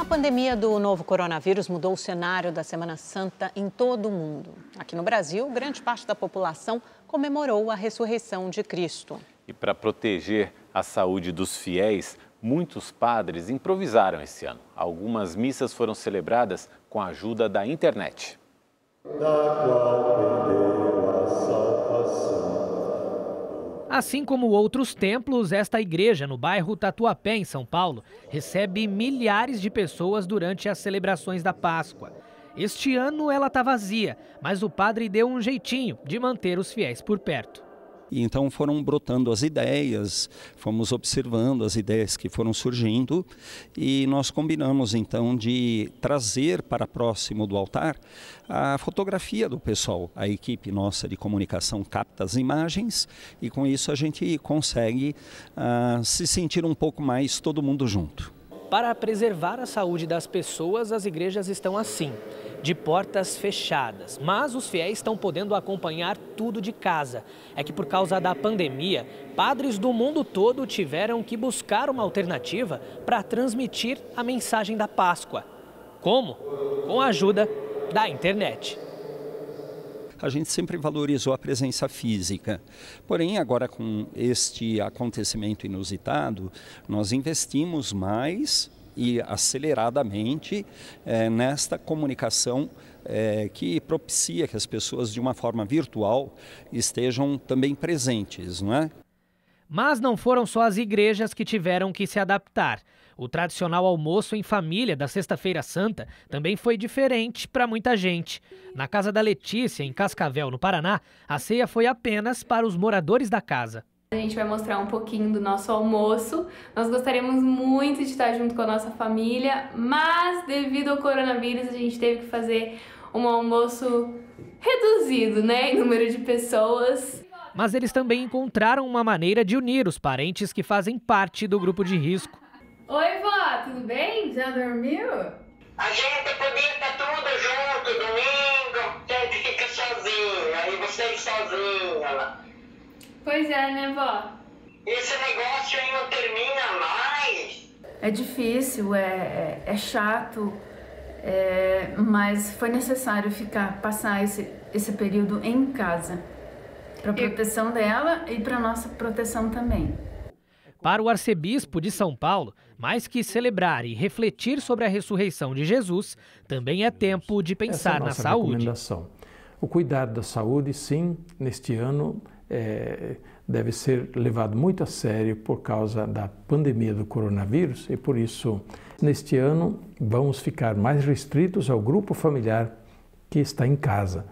A pandemia do novo coronavírus mudou o cenário da Semana Santa em todo o mundo. Aqui no Brasil, grande parte da população comemorou a ressurreição de Cristo. E para proteger a saúde dos fiéis, muitos padres improvisaram esse ano. Algumas missas foram celebradas com a ajuda da internet. Da Assim como outros templos, esta igreja no bairro Tatuapé, em São Paulo, recebe milhares de pessoas durante as celebrações da Páscoa. Este ano ela está vazia, mas o padre deu um jeitinho de manter os fiéis por perto. E então foram brotando as ideias, fomos observando as ideias que foram surgindo e nós combinamos então de trazer para próximo do altar a fotografia do pessoal. A equipe nossa de comunicação capta as imagens e com isso a gente consegue uh, se sentir um pouco mais todo mundo junto. Para preservar a saúde das pessoas, as igrejas estão assim de portas fechadas. Mas os fiéis estão podendo acompanhar tudo de casa. É que por causa da pandemia, padres do mundo todo tiveram que buscar uma alternativa para transmitir a mensagem da Páscoa. Como? Com a ajuda da internet a gente sempre valorizou a presença física. Porém, agora com este acontecimento inusitado, nós investimos mais e aceleradamente é, nesta comunicação é, que propicia que as pessoas, de uma forma virtual, estejam também presentes, não é? Mas não foram só as igrejas que tiveram que se adaptar. O tradicional almoço em família da Sexta-feira Santa também foi diferente para muita gente. Na casa da Letícia, em Cascavel, no Paraná, a ceia foi apenas para os moradores da casa. A gente vai mostrar um pouquinho do nosso almoço. Nós gostaríamos muito de estar junto com a nossa família, mas devido ao coronavírus a gente teve que fazer um almoço reduzido, né, em número de pessoas. Mas eles também encontraram uma maneira de unir os parentes que fazem parte do grupo de risco. Oi, vó, tudo bem? Já dormiu? A gente podia estar tudo junto domingo, que a gente fica sozinho, aí vocês sozinha lá. Pois é, né, vó? Esse negócio aí não termina mais. É difícil, é, é, é chato, é, mas foi necessário ficar, passar esse, esse período em casa. Para proteção dela e para nossa proteção também. Para o arcebispo de São Paulo, mais que celebrar e refletir sobre a ressurreição de Jesus, também é tempo de pensar Essa é a na saúde. Recomendação. O cuidado da saúde, sim, neste ano é, deve ser levado muito a sério por causa da pandemia do coronavírus e por isso, neste ano, vamos ficar mais restritos ao grupo familiar que está em casa.